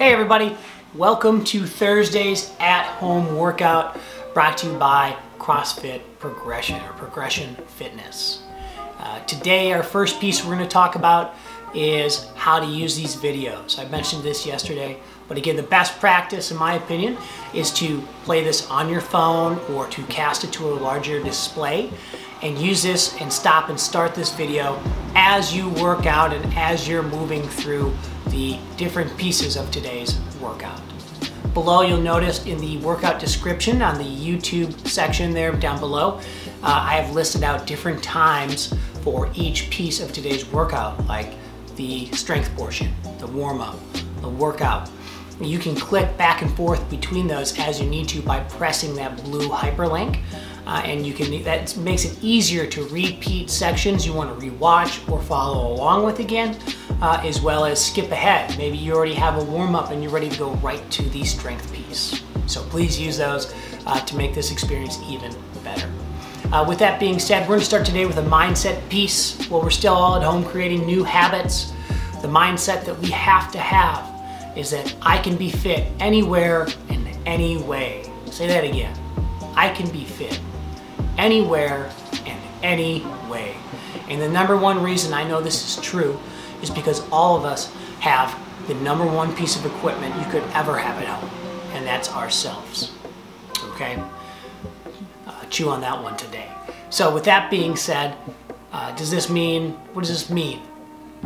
Hey everybody, welcome to Thursday's at-home workout brought to you by CrossFit Progression or Progression Fitness. Uh, today our first piece we're going to talk about is how to use these videos. I mentioned this yesterday, but again the best practice in my opinion is to play this on your phone or to cast it to a larger display and use this and stop and start this video as you work out and as you're moving through the different pieces of today's workout. Below you'll notice in the workout description on the YouTube section there down below, uh, I have listed out different times for each piece of today's workout, like the strength portion, the warm up, the workout. You can click back and forth between those as you need to by pressing that blue hyperlink. Uh, and you can that makes it easier to repeat sections you want to rewatch or follow along with again uh, as well as skip ahead. Maybe you already have a warm up and you're ready to go right to the strength piece. So please use those uh, to make this experience even better. Uh, with that being said, we're to start today with a mindset piece while we're still all at home creating new habits. The mindset that we have to have is that I can be fit anywhere in any way. Say that again. I can be fit anywhere and any way. And the number one reason I know this is true is because all of us have the number one piece of equipment you could ever have at home, and that's ourselves. Okay? Uh, chew on that one today. So, with that being said, uh, does this mean, what does this mean?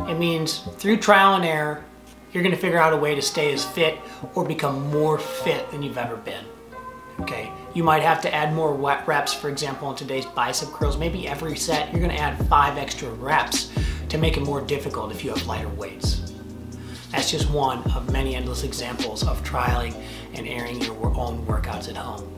It means through trial and error, you're going to figure out a way to stay as fit or become more fit than you've ever been. Okay, you might have to add more reps, for example, in today's bicep curls. Maybe every set you're going to add five extra reps to make it more difficult if you have lighter weights. That's just one of many endless examples of trialing and airing your own workouts at home.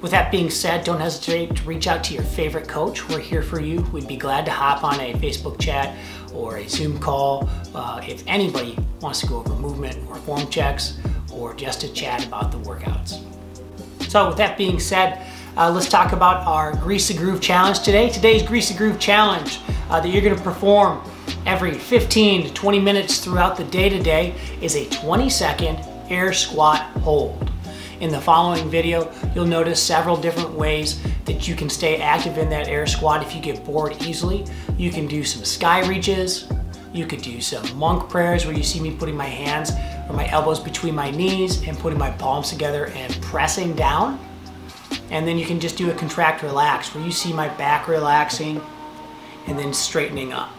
With that being said, don't hesitate to reach out to your favorite coach. We're here for you. We'd be glad to hop on a Facebook chat or a Zoom call uh, if anybody wants to go over movement or form checks or just to chat about the workouts. So with that being said, uh, let's talk about our Grease the Groove Challenge today. Today's Grease the Groove Challenge uh, that you're gonna perform every 15 to 20 minutes throughout the day today is a 20 second air squat hold. In the following video, you'll notice several different ways that you can stay active in that air squat if you get bored easily. You can do some sky reaches. You could do some monk prayers where you see me putting my hands or my elbows between my knees and putting my palms together and pressing down. And then you can just do a contract relax where you see my back relaxing and then straightening up.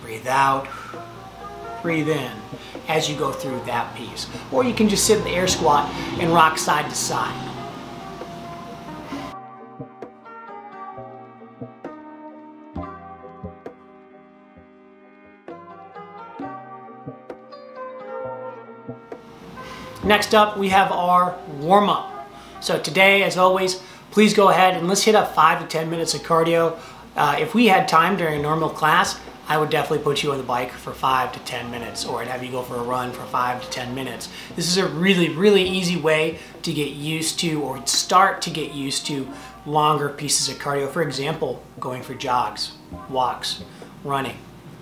Breathe out, breathe in as you go through that piece. Or you can just sit in the air squat and rock side to side. Next up, we have our warm up. So today, as always, please go ahead and let's hit up five to 10 minutes of cardio. Uh, if we had time during a normal class, I would definitely put you on the bike for five to 10 minutes or I'd have you go for a run for five to 10 minutes. This is a really, really easy way to get used to or start to get used to longer pieces of cardio. For example, going for jogs, walks, running,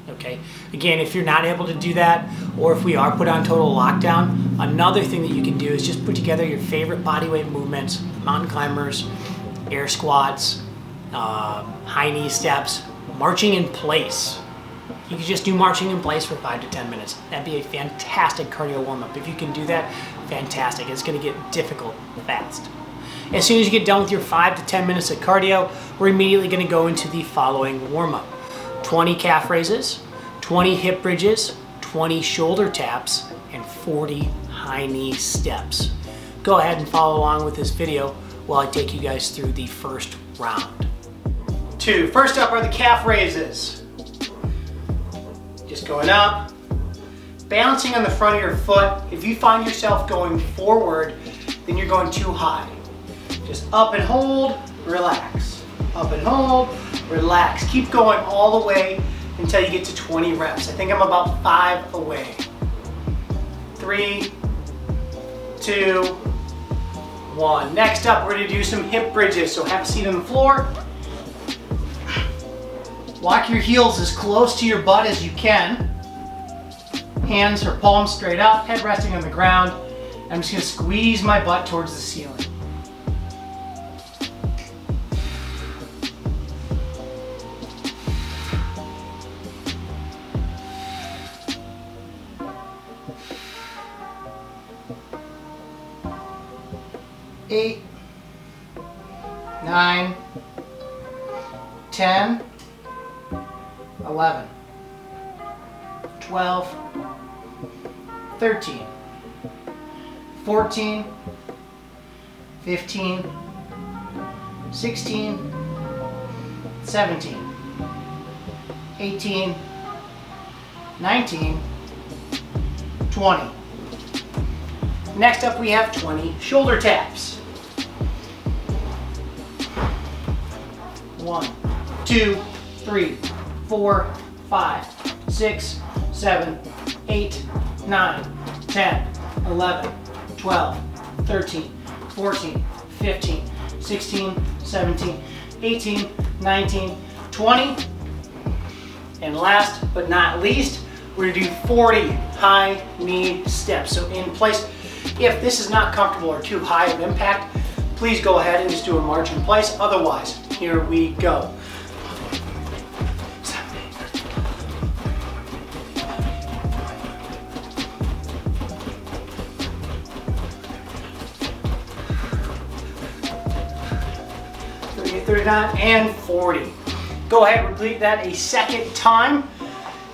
okay? Again, if you're not able to do that, or if we are put on total lockdown, another thing that you can do is just put together your favorite bodyweight movements, mountain climbers, air squats, um, high knee steps, marching in place. You could just do marching in place for five to 10 minutes. That'd be a fantastic cardio warm up. If you can do that, fantastic. It's gonna get difficult fast. As soon as you get done with your five to 10 minutes of cardio, we're immediately gonna go into the following warm up. 20 calf raises, 20 hip bridges, 20 shoulder taps, and 40 high knee steps. Go ahead and follow along with this video while I take you guys through the first round. Two. First up are the calf raises. Just going up, balancing on the front of your foot. If you find yourself going forward, then you're going too high. Just up and hold, relax. Up and hold, relax. Keep going all the way until you get to 20 reps. I think I'm about five away. Three, two, one. Next up, we're gonna do some hip bridges. So have a seat on the floor. Walk your heels as close to your butt as you can. Hands or palms straight up, head resting on the ground. I'm just gonna squeeze my butt towards the ceiling. Eight, nine, ten, eleven, twelve, thirteen. 14, 15, 16, 17, 18, 19, 20. Next up we have 20 shoulder taps. One, two, three, four, five, six, seven, eight, nine, 10, 11, 12, 13, 14, 15, 16, 17, 18, 19, 20. And last but not least, we're gonna do 40 high knee steps. So in place, if this is not comfortable or too high of impact, please go ahead and just do a march in place. Otherwise, here we go. 39, and 40. Go ahead, and repeat that a second time.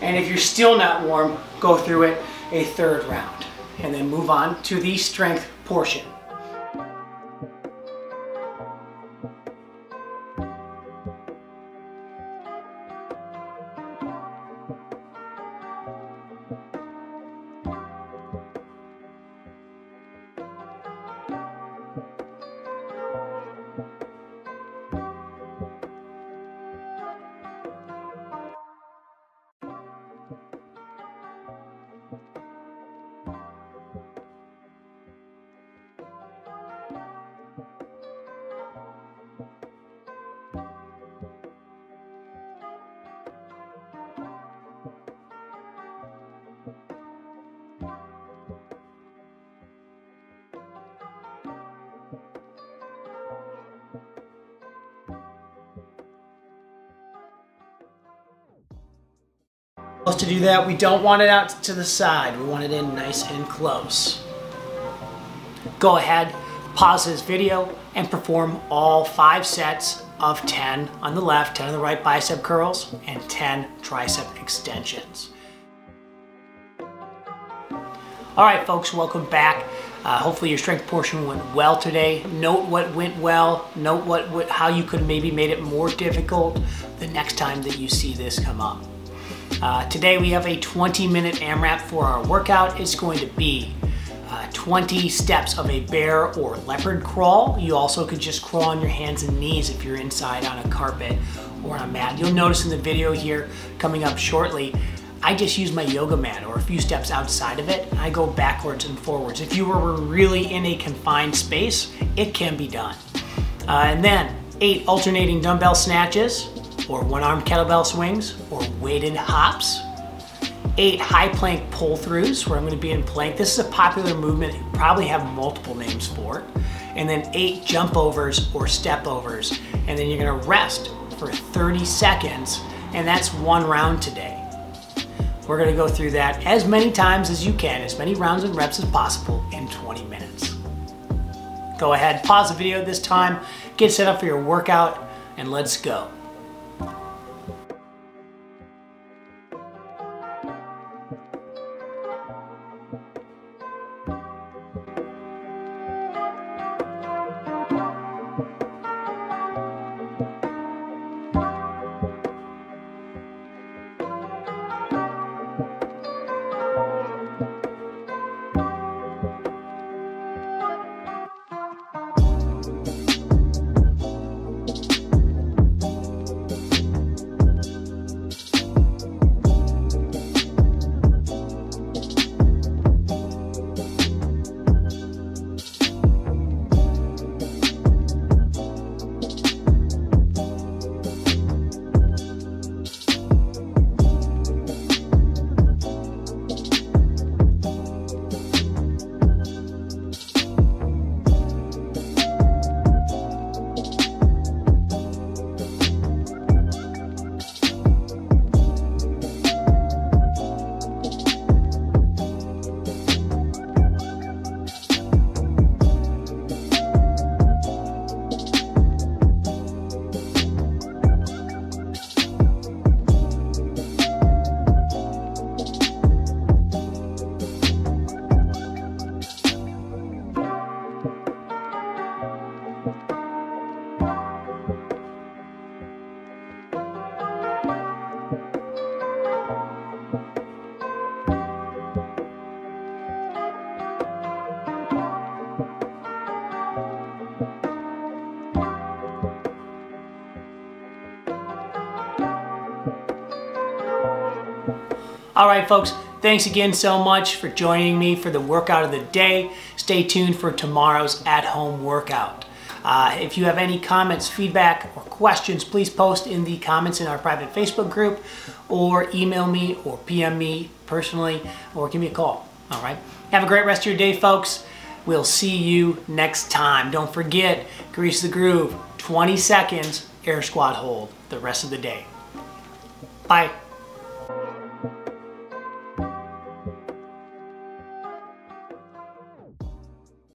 And if you're still not warm, go through it a third round. And then move on to the strength portion. To do that, we don't want it out to the side. We want it in nice and close. Go ahead, pause this video, and perform all five sets of 10 on the left, 10 on the right bicep curls, and 10 tricep extensions. All right, folks, welcome back. Uh, hopefully your strength portion went well today. Note what went well. Note what, what how you could maybe made it more difficult the next time that you see this come up. Uh, today we have a 20 minute AMRAP for our workout. It's going to be uh, 20 steps of a bear or leopard crawl. You also could just crawl on your hands and knees if you're inside on a carpet or on a mat. You'll notice in the video here coming up shortly, I just use my yoga mat or a few steps outside of it. I go backwards and forwards. If you were really in a confined space, it can be done. Uh, and then eight alternating dumbbell snatches, or one arm kettlebell swings or weighted hops. Eight high plank pull throughs where I'm gonna be in plank. This is a popular movement, you probably have multiple names for it. And then eight jump overs or step overs. And then you're gonna rest for 30 seconds and that's one round today. We're gonna go through that as many times as you can, as many rounds and reps as possible in 20 minutes. Go ahead, pause the video this time, get set up for your workout, and let's go. All right, folks, thanks again so much for joining me for the workout of the day. Stay tuned for tomorrow's at-home workout. Uh, if you have any comments, feedback, or questions, please post in the comments in our private Facebook group or email me or PM me personally or give me a call. All right. Have a great rest of your day, folks. We'll see you next time. Don't forget, grease the groove, 20 seconds, air squat hold the rest of the day. Bye.